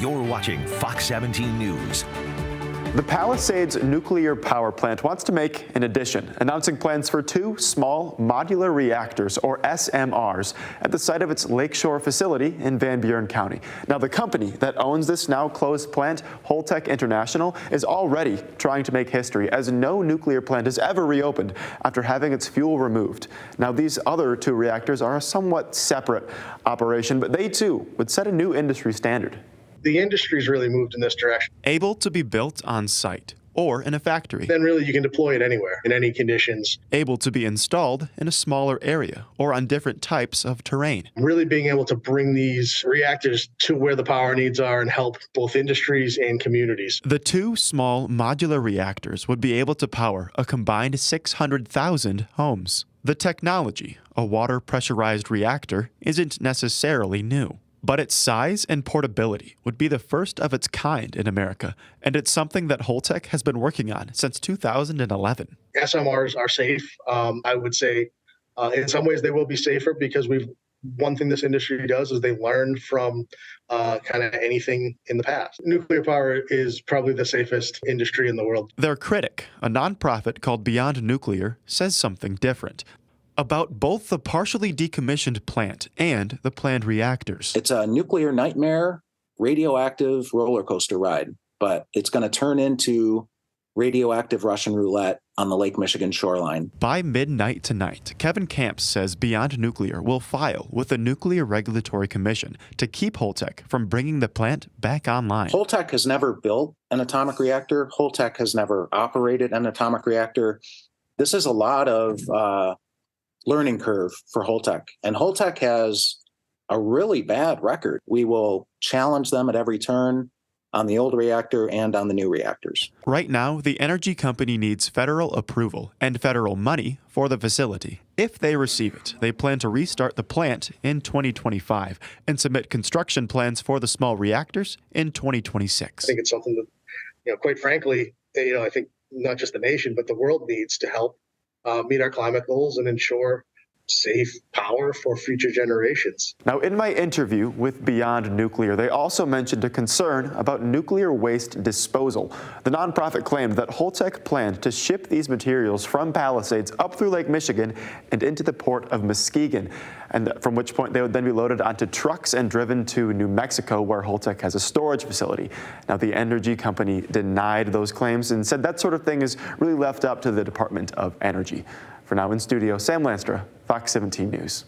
You're watching Fox 17 News. The Palisades nuclear power plant wants to make an addition, announcing plans for two small modular reactors, or SMRs, at the site of its Lakeshore facility in Van Buren County. Now, the company that owns this now closed plant, Holtec International, is already trying to make history, as no nuclear plant has ever reopened after having its fuel removed. Now, these other two reactors are a somewhat separate operation, but they too would set a new industry standard the industry's really moved in this direction. Able to be built on site or in a factory. Then really you can deploy it anywhere in any conditions. Able to be installed in a smaller area or on different types of terrain. Really being able to bring these reactors to where the power needs are and help both industries and communities. The two small modular reactors would be able to power a combined 600,000 homes. The technology, a water pressurized reactor, isn't necessarily new. But its size and portability would be the first of its kind in America, and it's something that Holtec has been working on since 2011. SMRs are safe. Um, I would say uh, in some ways they will be safer because we've one thing this industry does is they learn from uh, kind of anything in the past. Nuclear power is probably the safest industry in the world. Their critic, a nonprofit called Beyond Nuclear, says something different about both the partially decommissioned plant and the planned reactors. It's a nuclear nightmare, radioactive roller coaster ride, but it's going to turn into radioactive Russian roulette on the Lake Michigan shoreline. By midnight tonight, Kevin Kamps says Beyond Nuclear will file with the Nuclear Regulatory Commission to keep Holtec from bringing the plant back online. Holtec has never built an atomic reactor. Holtec has never operated an atomic reactor. This is a lot of uh, learning curve for Holtec. And Holtec has a really bad record. We will challenge them at every turn on the old reactor and on the new reactors. Right now, the energy company needs federal approval and federal money for the facility. If they receive it, they plan to restart the plant in 2025 and submit construction plans for the small reactors in 2026. I think it's something that, you know, quite frankly, you know, I think not just the nation, but the world needs to help uh, meet our climate goals and ensure safe power for future generations. Now, in my interview with Beyond Nuclear, they also mentioned a concern about nuclear waste disposal. The nonprofit claimed that Holtec planned to ship these materials from Palisades up through Lake Michigan and into the port of Muskegon, and from which point they would then be loaded onto trucks and driven to New Mexico, where Holtec has a storage facility. Now, the energy company denied those claims and said that sort of thing is really left up to the Department of Energy. For now in studio, Sam Lanstra, Fox 17 News.